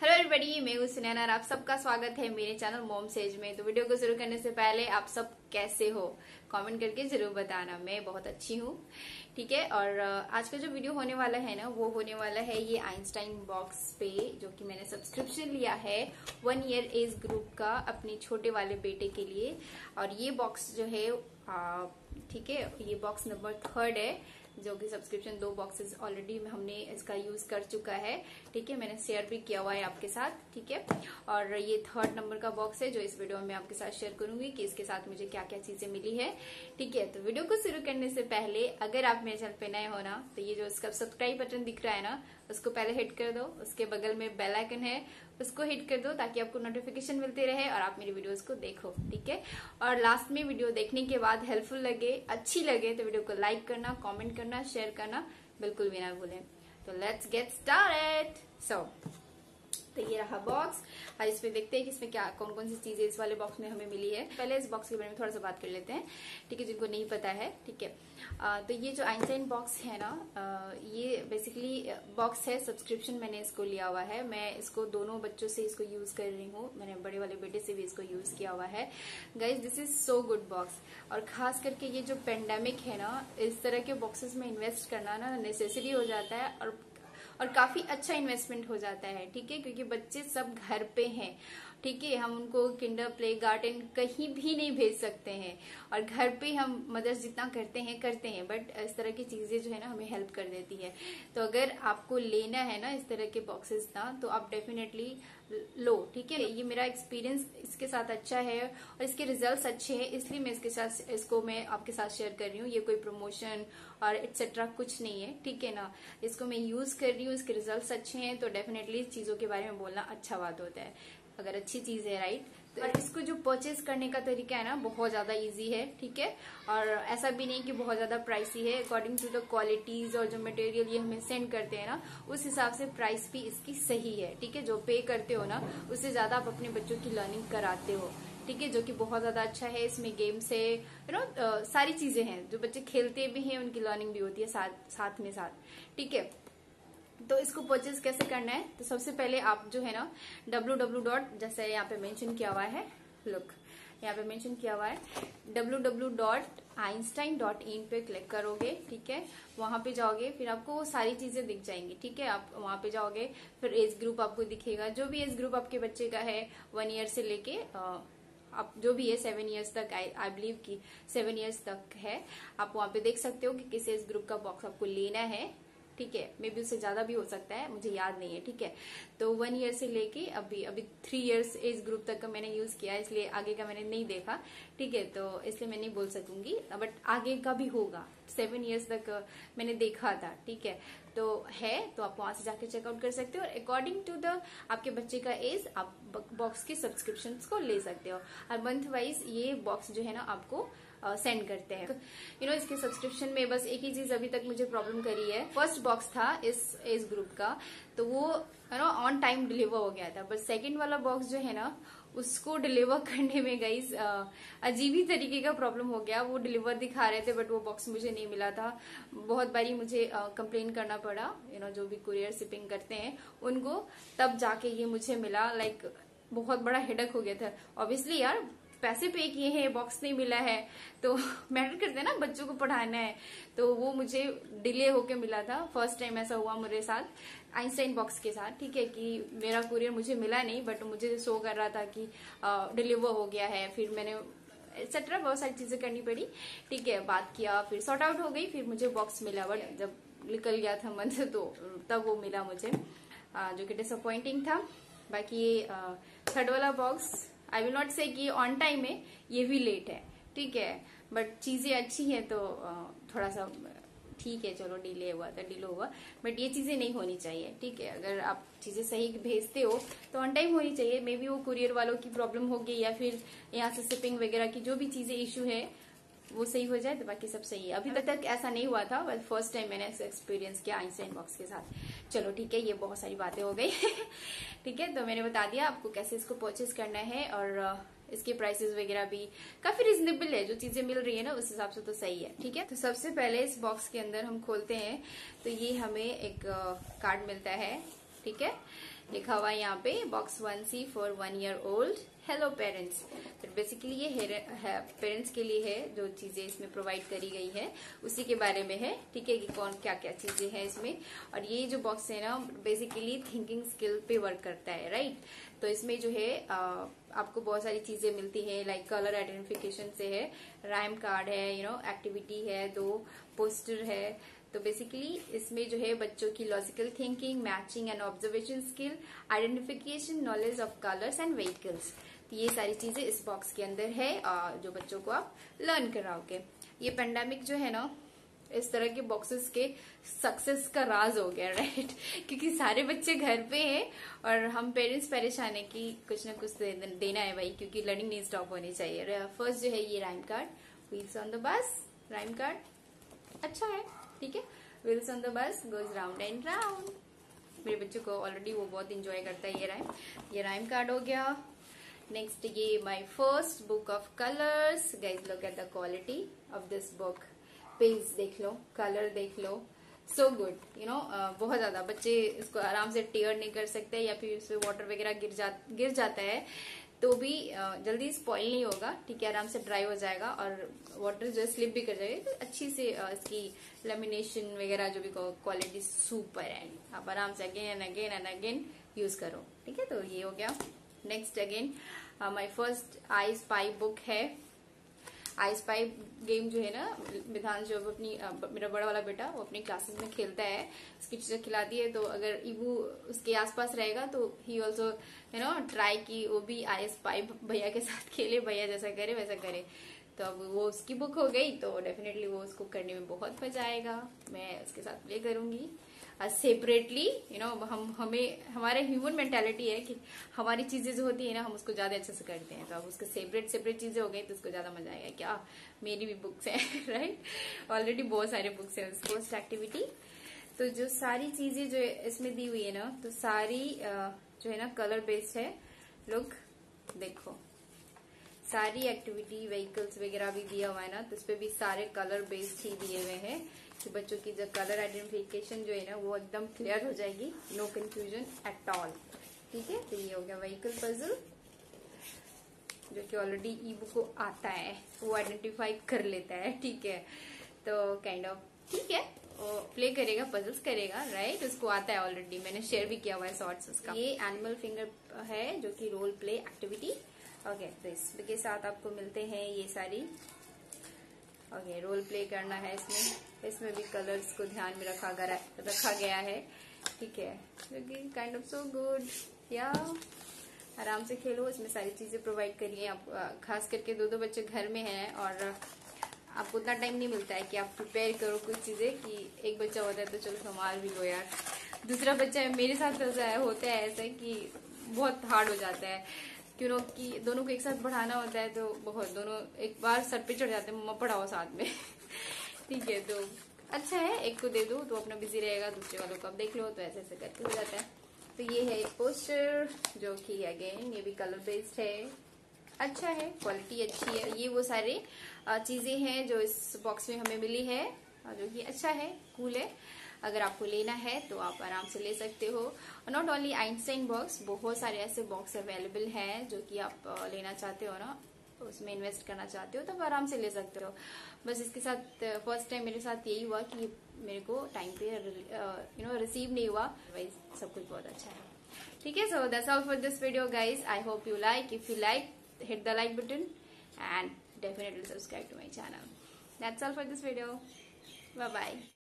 Hello everybody, मैं हूँ सुनैना और आप सबका स्वागत है मेरे चैनल मोम सेज में। तो वीडियो को शुरू करने से पहले आप सब कैसे हो? कमेंट करके ज़रूर बताना, मैं बहुत अच्छी हूँ, ठीक है? और आज का जो वीडियो होने वाला है ना, वो होने वाला है ये आइंस्टाइन बॉक्स पे, जो कि मैंने सब्सक्रिप्शन लिया है, वन ईयर एज ग्रुप का अपने छोटे वाले बेटे के लिए। और ये बॉक्स जो है ठीक है, ये बॉक्स नंबर थर्ड है। जो कि सब्सक्रिप्शन दो बॉक्सेस ऑलरेडी हमने इसका यूज़ कर चुका है। ठीक है, मैंने शेयर भी किया हुआ है आपके साथ, ठीक है? और ये थर्ड नंबर का बॉक्स है जो इस वीडियो में आपके साथ शेयर करूँगी कि इसके साथ मुझे क्या क्या चीज़ें मिली है। ठीक है तो वीडियो को शुरू करने से पहले अगर आप मेरे चैनल पे नए हो ना तो ये जो इसका सब्सक्राइब बटन दिख रहा है ना उसको पहले हिट कर दो, उसके बगल में बेल आइकन है, उसको हिट कर दो ताकि आपको नोटिफिकेशन मिलते रहे और आप मेरी वीडियोस को देखो, ठीक है? और लास्ट में वीडियो देखने के बाद हेल्पफुल लगे, अच्छी लगे तो वीडियो को लाइक करना कॉमेंट करना शेयर करना, बिल्कुल भी ना भूलें। तो लेट्स गेट स्टार्ट सो तो ये रहा बॉक्स और इसमें देखते हैं कि इसमें क्या कौन कौन सी चीज़ें इस वाले बॉक्स में हमें मिली है। पहले इस बॉक्स के बारे में थोड़ा सा बात कर लेते हैं, ठीक है, जिनको नहीं पता है, ठीक है। तो ये जो आइंसाइन बॉक्स है ना ये बेसिकली बॉक्स है सब्सक्रिप्शन मैंने इसको लिया हुआ है। मैं इसको दोनों बच्चों से इसको यूज़ कर रही हूँ। मैंने बड़े वाले बेटे से भी इसको यूज़ किया हुआ है। Guys this is so good box और खास करके ये जो पेंडेमिक है ना, इस तरह के बॉक्सेस में इन्वेस्ट करना ना नेसेसरी हो जाता है। और और काफ़ी अच्छा इन्वेस्टमेंट हो जाता है, ठीक है? क्योंकि बच्चे सब घर पे हैं। ठीक है, हम उनको किंडर प्ले गार्डन कहीं भी नहीं भेज सकते हैं। और घर पे हम मदर्स जितना करते हैं करते हैं बट इस तरह की चीज़ें जो है ना हमें हेल्प कर देती है। तो अगर आपको लेना है ना इस तरह के बॉक्सेस ना तो आप डेफिनेटली लो, ठीक है? ये मेरा एक्सपीरियंस इसके साथ अच्छा है और इसके रिजल्ट्स अच्छे हैं, इसलिए मैं इसके साथ, इसको मैं आपके साथ शेयर कर रही हूँ। ये कोई प्रमोशन और एक्सेट्रा कुछ नहीं है, ठीक है ना? इसको मैं यूज़ कर रही हूँ, इसके रिजल्ट्स अच्छे हैं तो डेफिनेटली चीज़ों के बारे में बोलना अच्छा बात होता है। अगर अच्छी चीज़ है राइट तो और इसको जो परचेज करने का तरीका है ना, बहुत ज़्यादा इजी है, ठीक है? और ऐसा भी नहीं कि बहुत ज़्यादा प्राइसी है। अकॉर्डिंग टू द क्वालिटीज और जो मटेरियल ये हमें सेंड करते हैं ना, उस हिसाब से प्राइस भी इसकी सही है, ठीक है? जो पे करते हो ना, उससे ज़्यादा आप अपने बच्चों की लर्निंग कराते हो, ठीक है? जो कि बहुत ज़्यादा अच्छा है, इसमें गेम्स है यू नो सारी चीज़ें हैं। जो बच्चे खेलते भी हैं, उनकी लर्निंग भी होती है साथ साथ में साथ, ठीक है? तो इसको परचेज कैसे करना है? तो सबसे पहले आप जो है ना डब्ल्यू डब्ल्यू डॉट जैसे यहाँ पे मेंशन किया हुआ है लुक यहाँ पे मेंशन किया हुआ है W W dot Einstein dot in पे क्लिक करोगे, ठीक है? वहाँ पे जाओगे, फिर आपको वो सारी चीज़ें दिख जाएँगी, ठीक है? आप वहाँ पे जाओगे, फिर एज ग्रुप आपको दिखेगा, जो भी एज ग्रुप आपके बच्चे का है वन ईयर से लेके आप जो भी है सेवन इयर्स तक आई बिलीव की सेवन इयर्स तक है। आप वहाँ पे देख सकते हो कि किस एज ग्रुप का बॉक्स आपको लेना है। ठीक है मे बी उससे ज़्यादा भी हो सकता है, मुझे याद नहीं है, ठीक है। तो वन ईयर से लेके अभी अभी थ्री इयर्स एज ग्रुप तक का मैंने यूज़ किया, इसलिए आगे का मैंने नहीं देखा, ठीक है। तो इसलिए मैं नहीं बोल सकूँगी बट आगे का भी होगा। सेवन ईयर्स तक मैंने देखा था, ठीक है। तो है तो आप वहाँ से जाके चेकआउट कर सकते हो। और अकॉर्डिंग टू द आपके बच्चे का एज आप बॉक्स के सब्सक्रिप्शन को ले सकते हो। और मंथ वाइज ये बॉक्स जो है ना आपको सेंड करते हैं। यू नो इसके सब्सक्रिप्शन में बस एक ही चीज़ अभी तक मुझे प्रॉब्लम करी है। फ़र्स्ट बॉक्स था इस एज ग्रुप का। तो वो you know on time deliver हो गया था। बट सेकेंड वाला बॉक्स जो है ना उसको डिलीवर करने में गई अजीब ही तरीके का प्रॉब्लम हो गया। वो डिलीवर दिखा रहे थे बट वो बॉक्स मुझे नहीं मिला था। बहुत बारी मुझे कंप्लेन करना पड़ा। यू नो जो भी कुरियर शिपिंग करते हैं उनको तब जाके ये मुझे मिला। लाइक like, बहुत बड़ा हेडक हो गया था। ऑब्वियसली यार पैसे पे किए हैं बॉक्स नहीं मिला है तो मैटर करते हैं ना बच्चों को पढ़ाना है तो वो मुझे डिले होके मिला था फ़र्स्ट टाइम ऐसा हुआ मेरे साथ आइंस्टाइन बॉक्स के साथ, ठीक है, कि मेरा कुरियर मुझे मिला नहीं बट मुझे शो कर रहा था कि डिलीवर हो गया है, फिर मैंने एक्सेट्रा बहुत सारी चीज़ें करनी पड़ी, ठीक है, बात किया, फिर सॉर्ट आउट हो गई, फिर मुझे बॉक्स मिला बट जब निकल गया था मन से तो तब वो मिला मुझे जो कि डिसअपॉइंटिंग था, बाकी थर्ड वाला बॉक्स आई विल नॉट से कि ऑन टाइम है, ये भी लेट है, ठीक है? बट चीज़ें अच्छी है तो थोड़ा सा, ठीक है, चलो डिले हुआ था डिले हुआ बट ये चीज़ें नहीं होनी चाहिए, ठीक है? अगर आप चीज़ें सही भेजते हो तो ऑन टाइम होनी चाहिए। मे बी वो कुरियर वालों की प्रॉब्लम होगी या फिर यहाँ से शिपिंग वगैरह की जो भी चीज़ें इश्यू है वो सही हो जाए तो बाकी सब सही है। अभी तक तक ऐसा नहीं हुआ था बस फ़र्स्ट टाइम मैंने एक्सपीरियंस किया आइंस्टाइन बॉक्स के साथ। चलो ठीक है ये बहुत सारी बातें हो गई। ठीक है तो मैंने बता दिया आपको कैसे इसको परचेज करना है और इसके प्राइसेस वगैरह भी काफ़ी रिजनेबल है। जो चीज़ें मिल रही है ना उस हिसाब से तो सही है। ठीक है तो सबसे पहले इस बॉक्स के अंदर हम खोलते हैं। तो ये हमें एक कार्ड मिलता है। ठीक है लिखा हुआ है यहाँ पे box one C for one year old hello parents तो बेसिकली ये पेरेंट्स के लिए है जो चीज़ें इसमें प्रोवाइड करी गई है। उसी के बारे में है ठीक है कि कौन क्या क्या चीज़ें हैं इसमें। और ये जो बॉक्स है ना बेसिकली थिंकिंग स्किल पे वर्क करता है राइट तो इसमें जो है आ, आपको बहुत सारी चीज़ें मिलती है लाइक कलर आइडेंटिफिकेशन से है राइम कार्ड है यू नो एक्टिविटी है दो पोस्टर है। तो बेसिकली इसमें जो है बच्चों की logical thinking matching and observation skill identification knowledge of colours and vehicles ये सारी चीज़ें इस बॉक्स के अंदर है जो बच्चों को आप लर्न कराओगे। ये पेंडेमिक जो है ना, इस तरह के बॉक्सेस के सक्सेस का राज हो गया राइट क्योंकि सारे बच्चे घर पे हैं और हम पेरेंट्स परेशान है कि कुछ ना कुछ देना है भाई, क्योंकि लर्निंग नहीं स्टॉप होनी चाहिए। फ़र्स्ट जो है ये rhyme card wheels on the bus rhyme card अच्छा है, ठीक है? Wheels on the bus goes round and round मेरे बच्चों को ऑलरेडी वो बहुत इंजॉय करता है ये राइम ये राइम कार्ड हो गया। नेक्स्ट ये my first book of colours guys look at the quality of this book page देख लो कलर देख लो. सो गुड यू नो बहुत ज़्यादा बच्चे इसको आराम से टेयर नहीं कर सकते या फिर उसमें वाटर वगैरह गिर जा, गिर जाता है तो भी जल्दी स्पॉइल नहीं होगा. ठीक है, आराम से ड्राई हो जाएगा और वाटर जो है स्लिप भी कर जाएगा. तो अच्छी से इसकी लेमिनेशन वगैरह जो भी क्वालिटी सुपर है. आप आराम से again and again and again use करो. ठीक है तो ये हो गया. Next again my first I spy book है. आई स्पाई गेम जो है ना विधान जो अपनी मेरा बड़ा वाला बेटा, वो अपनी क्लासेस में खेलता है. उसकी चीज़ें खिलाती है तो अगर इबू उसके आसपास रहेगा तो ही ऑल्सो यू नो ट्राई की वो भी आई स्पाई भैया के साथ खेले, भैया जैसा करे, वैसा करे. तो अब वो उसकी बुक हो गई तो डेफिनेटली वो उसको करने में बहुत मज़ा आएगा. मैं उसके साथ प्ले करूँगी. सेपरेटली यू नो हम, हमें, हमारे ह्यूमन मेंटेलिटी है कि हमारी चीज़ें जो होती है ना, हम उसको ज़्यादा अच्छे से करते हैं। तो अब उसके सेपरेट सेपरेट चीज़ें हो गई तो उसको ज़्यादा मज़ा आएगा। क्या? मेरी भी बुक्स है राइट ऑलरेडी बहुत सारे बुक्स है पोस्ट एक्टिविटी तो जो सारी चीज़ें जो इसमें दी हुई है ना तो सारी जो है ना कलर बेस्ड है। लुक देखो। सारी एक्टिविटी व्हीकल्स वगैरह भी दिया हुआ है ना तो इस पे भी सारे कलर बेस्ड ही दिए हुए हैं। कि बच्चों की जो कलर आइडेंटिफिकेशन जो है ना, वो एकदम क्लियर हो जाएगी. नो कंफ्यूजन एट ऑल ठीक है? तो ये हो गया व्हीकल पजल जो कि ऑलरेडी ई बुक को आता है. वो आइडेंटिफाई कर लेता है. ठीक है? तो काइंड ऑफ़ ठीक है? वो प्ले करेगा पजल्स करेगा राइट उसको आता है ऑलरेडी मैंने शेयर भी किया हुआ है शॉर्ट्स उसका. ये एनिमल फिंगर है, जो कि रोल प्ले एक्टिविटी ओके तो इसके साथ आपको मिलते हैं ये सारी ओके रोल प्ले करना है इसमें। इसमें भी कलर्स को ध्यान में रखा गया रखा गया है। ठीक है। काइंड ऑफ़ सो गुड या आराम से खेलो। इसमें सारी चीज़ें प्रोवाइड करिए। आप खास करके दो दो बच्चे घर में हैं और आपको उतना टाइम नहीं मिलता है कि आप प्रिपेयर करो कुछ चीज़ें कि एक बच्चा होता है तो चलो संभाल भी लो यार। दूसरा बच्चा मेरे साथ होता है ऐसा कि बहुत हार्ड हो जाता है। क्यों कि, दोनों को एक साथ बढ़ाना होता है तो बहुत, दोनों एक बार सर पे चढ़ जाते हैं, मम्मा पढ़ाओ साथ में। ठीक है तो अच्छा है, एक को दे दो तो अपना बिज़ी रहेगा, दूसरे वालों को अब देख लो तो ऐसे ऐसे करके हो जाता है। तो ये है पोस्टर जो कि अगेन ये भी कलर बेस्ड है। अच्छा है क्वालिटी अच्छी है। ये वो सारे चीज़ें हैं जो इस बॉक्स में हमें मिली है जो कि अच्छा है कूल है। अगर आपको लेना है तो आप आराम से ले सकते हो। नॉट ओनली आइंस्टाइन बॉक्स बहुत सारे ऐसे बॉक्स अवेलेबल हैं जो कि आप लेना चाहते हो ना उसमें इन्वेस्ट करना चाहते हो तो आप आराम से ले सकते हो। बस इसके साथ फ़र्स्ट टाइम मेरे साथ यही हुआ कि मेरे को टाइम पे यू नो रिसीव नहीं हुआ। वाइज सब कुछ बहुत अच्छा है। ठीक है so that's all for this video guys I hope you like if you like hit the like button and definitely subscribe to my channel. That's all for this video. Bye bye